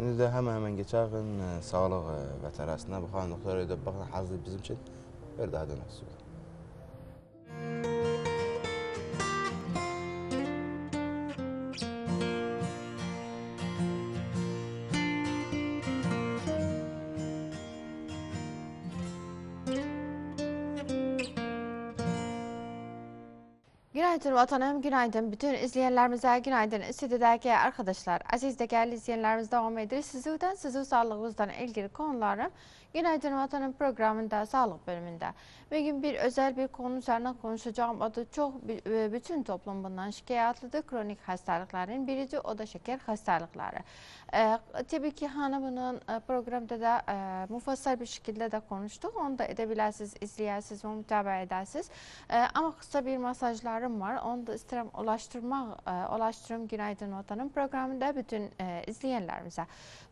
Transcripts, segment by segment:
Şimdi de hemen hemen geçerken e, sağlık e, veterinerine bakan doktora da bakın hazır bizim için bir daha dönüyoruz. Günaydın vatanım, günaydın bütün izleyenlerimize, günaydın stüdyodaki arkadaşlar. Aziz değerli izleyenlerimiz devam ediyor. Sizden, sizin sağlığınızdan ilgili konularım Günaydın Vatanım programında, sağlık bölümünde. Bugün bir özel bir konu üzerine konuşacağım. O da çok e, bütün toplum bundan şikayetlidir. Kronik hastalıkların birici o da şeker hastalıkları. Ee, tabii ki hani bunun e, programda da e, mufassal bir şekilde de konuştuk. Onu da edebilirsiniz, izleyersiniz ve mutabaa edersiniz. E, ama kısa bir mesajlarım var. Onu da isterim ulaştırmak, e, ulaştırım Günaydın Vatanım programında bütün e, izleyenlerimize.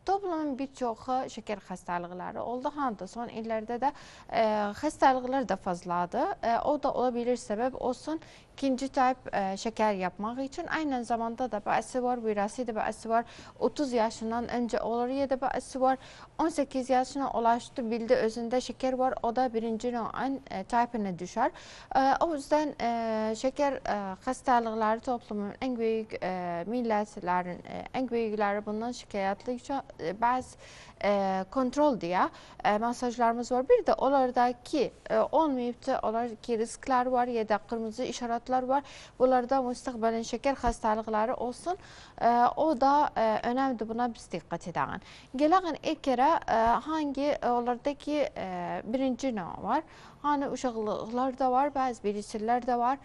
Toplumun birçoğu şeker hastalıkları oldu. Hatta son illerde de e, hastalıklar da fazladı. E, o da olabilir sebep olsun ikinci tip e, şeker yapmak için aynı zamanda da bazı var virası da bazı var 30 yaşından önce olur ya da bazı var 18 yaşına ulaştı bildi özünde şeker var o da birinci no'an e, tipine düşer. E, o yüzden e, şeker e, hastalıkları toplumun en büyük e, milletlerin e, en büyükleri bundan şikayetli e, bazı e, kontrol diye e, mesajlarımız var. Bir de onlardaki e, olmayıp da onlardaki riskler var ya da kırmızı işaretler var. Bunlarda müstakbelen şeker hastalıkları olsun. E, o da e, önemli buna biz dikkat edelim. Gelen ilk kere e, hangi onlardaki e, birinci ne var? Hani uşaklıklar da var, bazı birisiler de var.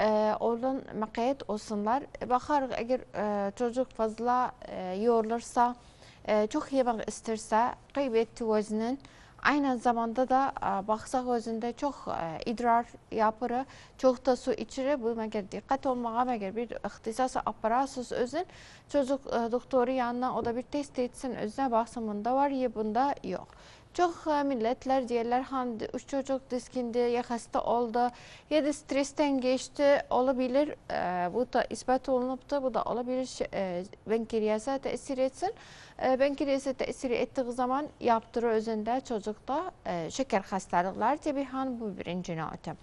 Ee, olan makayet olsunlar. Bakar eğer e, çocuk fazla e, yorulursa, e, çok yemek isterse kaybetti vazının. Aynı zamanda da e, baksak özünde çok e, idrar yapır, çok da su içirir. Bu meğer dikkat olmağa meğer bir ihtisas aparatsız özün çocuk e, doktoru yanına o da bir test etsin özüne baksın bunda var ya bunda yok. Çox e, millətlər deyirlər, hamdı, üç çocuq diskindi, ya xəstə oldu, ya da stresdən keçdi, ola bilir, e, bu da isbat olunubdur, bu da ola bilir e, venkiryasa təsir etsin. E, venkiryasa təsir etdiği zaman yaptırı özündə çocuqda e, şəkər xəstəliklər, təbii han bu birinci nöqtə.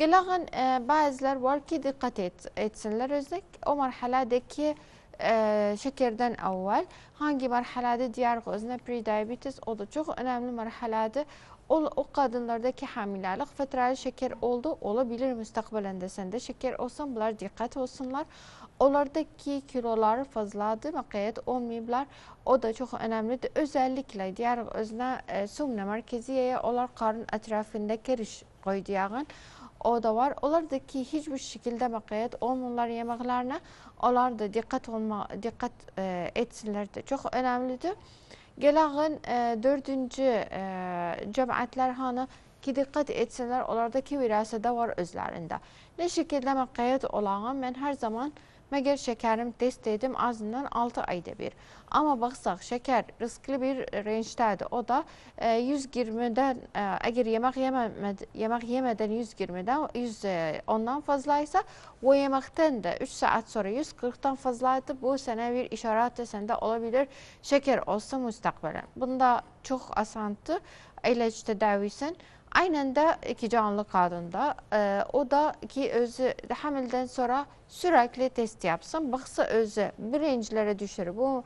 Gələn e, bəzilər var ki, diqqət et, etsinlər özlük, o mərhələdəki ki, e, şekerden evvel hangi marhalede diğer gözüne prediabetes o da çok önemli marhalede o, o kadınlardaki hamilelik fetrali şeker oldu olabilir müstakbelen sende şeker olsun bunlar dikkat olsunlar. Onlardaki kilolar fazladı makayet olmayıblar. O da çok önemlidir. Özellikle diğer özne e, sumne merkeziyeye onlar karın etrafında keriş koyduğun o da var. Onlardaki hiçbir şekilde makayet olmalar yemeklerine onlar da dikkat olma dikkat e, etsinler de çok önemlidir. Gelen e, dördüncü e, cemaatler hani ki dikkat etsinler onlardaki virasede var özlerinde. Ne şekilde makayet olan ben her zaman Məgər şəkərim test edim azından 6 ayda bir. Amma baxsaq, şəkər riskli bir rencdədir. O da 120-dən, əgər yemək yeməməd, yemək yemədən 120-dən, 110-dan fazlaysa, o yeməkdən də 3 saat sonra 140-dan fazlaydı. Bu sənə bir işarət səndə ola bilər şəkər olsa müstəqbələn. Bunda çox asandır, eləcə tədavisən. Aynen de iki canlı kadında. Ee, o da ki özü hamilden sonra sürekli test yapsın. Baksa özü birincilere düşürür. Bu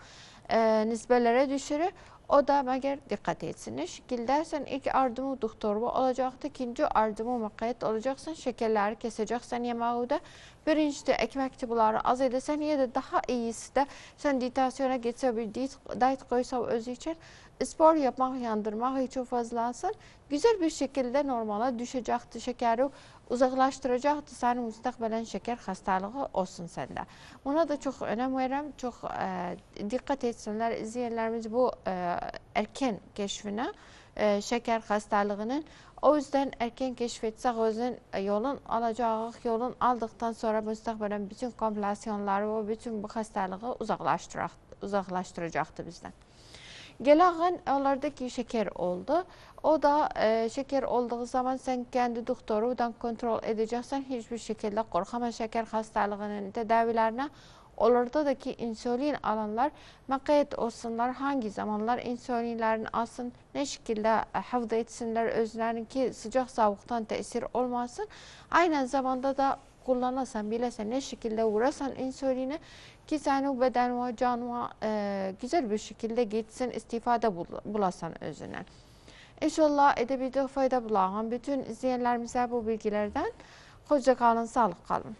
e, nisbelere düşürür. O da meğer dikkat etsin. Ne şekilde sen ilk ardımı doktor bu olacaktı. ikinci ardımı makayet olacaksın. Şekerleri keseceksin yemeği de. Birincide ekmek bunları az edesen ya da daha iyisi de sen diyetasyona geçse bir diyet koysa özü için spor yapmak, yandırmak hiç fazlasın. Güzel bir şekilde normala düşecekti. Şekeri uzaklaştıracaktı. Senin müstakbelen şeker hastalığı olsun sende. Buna da çok önem veririm. Çok e, dikkat etsinler izleyenlerimiz bu e, erken keşfine e, şeker hastalığının. O yüzden erken keşfetsek özün yolun alacağı, yolun aldıktan sonra müstakbelen bütün komplikasyonları ve bütün bu hastalığı uzaklaştıracaktı bizden. Gelen onlardaki şeker oldu. O da e, şeker olduğu zaman sen kendi doktorudan kontrol edeceksen hiçbir şekilde korkama şeker hastalığının tedavilerine Onlarda da ki insülin alanlar makayet olsunlar, hangi zamanlar insülinlerini alsın, ne şekilde hafıza etsinler özlerinki sıcak soğuktan tesir olmasın. Aynı zamanda da kullanasan, bilesen ne şekilde uğrasan insülini ki senin beden ve can e, güzel bir şekilde gitsin, istifade bul, bulasan özüne. İnşallah edebiyata fayda bulan bütün izleyenlerimize bu bilgilerden hoşça kalın, sağlık kalın.